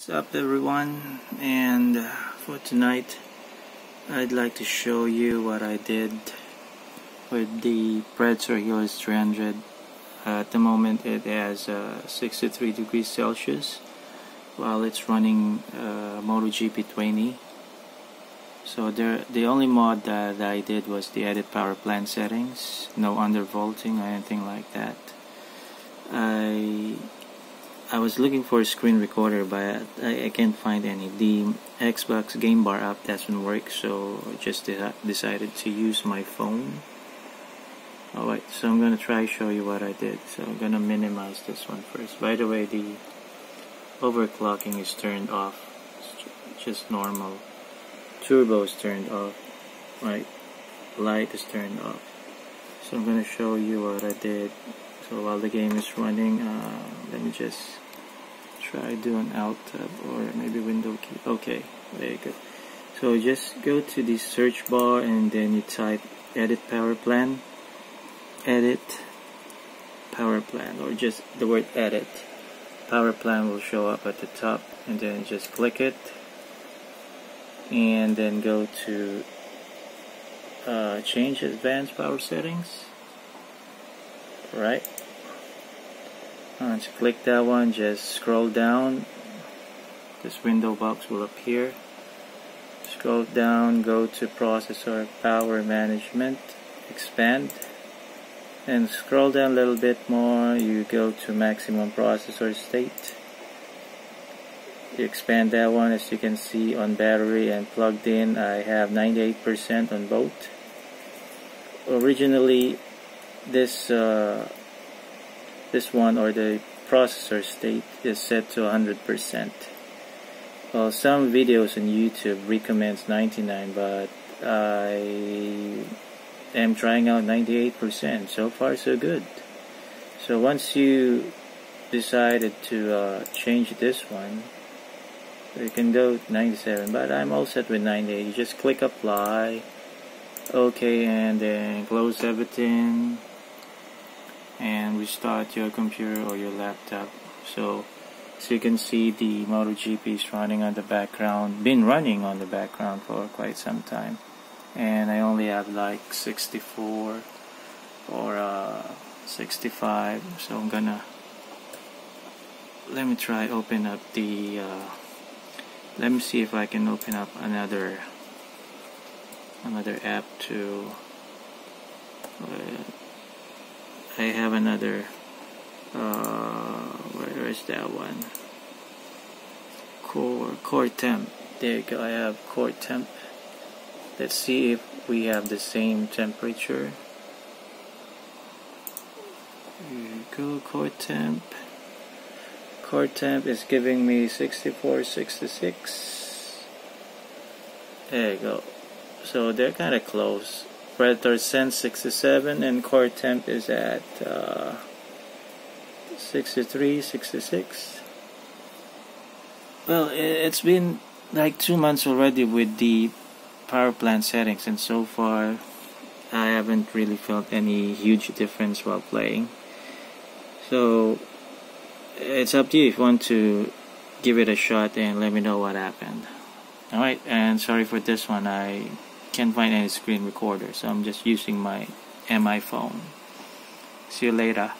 What's up everyone and uh, for tonight I'd like to show you what I did with the Predator Helios 300 uh, at the moment it has uh, 63 degrees Celsius while it's running uh, MotoGP 20 so there, the only mod that I did was the edit power plan settings. No undervolting or anything like that. I I was looking for a screen recorder but I, I can't find any. The Xbox Game Bar app doesn't work so I just de decided to use my phone. Alright, so I'm gonna try show you what I did. So I'm gonna minimize this one first. By the way, the overclocking is turned off. It's just normal. Turbo is turned off. Right, light is turned off. So I'm gonna show you what I did so while the game is running uh, let me just try do an alt tab or maybe window key. Okay very good. So just go to the search bar and then you type edit power plan edit power plan or just the word edit. Power plan will show up at the top and then just click it. And then go to uh, change advanced power settings. Right once you click that one just scroll down. This window box will appear. Scroll down go to processor power management expand. And scroll down a little bit more you go to maximum processor state. You expand that one as you can see on battery and plugged in I have 98% on both. Originally this uh, this one or the processor state is set to 100%. Well, some videos on YouTube recommends 99, but I am trying out 98%. So far, so good. So once you decided to uh, change this one, you can go 97, but I'm all set with 98. You just click apply, okay, and then close everything and restart your computer or your laptop. So so you can see the MotoGP is running on the background been running on the background for quite some time. And I only have like 64 or uh, 65 so I'm gonna let me try open up the uh, let me see if I can open up another another app to uh, I have another uh, where is that one? Core core temp. There you go. I have core temp. Let's see if we have the same temperature. Here you go core temp. Core temp is giving me 6466 there you go. So they're kind of close Predator Sense 67 and core temp is at uh, 63, 66. Well, it's been like two months already with the power plan settings and so far I haven't really felt any huge difference while playing. So it's up to you if you want to give it a shot and let me know what happened. Alright, and sorry for this one. I can't find any screen recorder so I'm just using my MI phone. See you later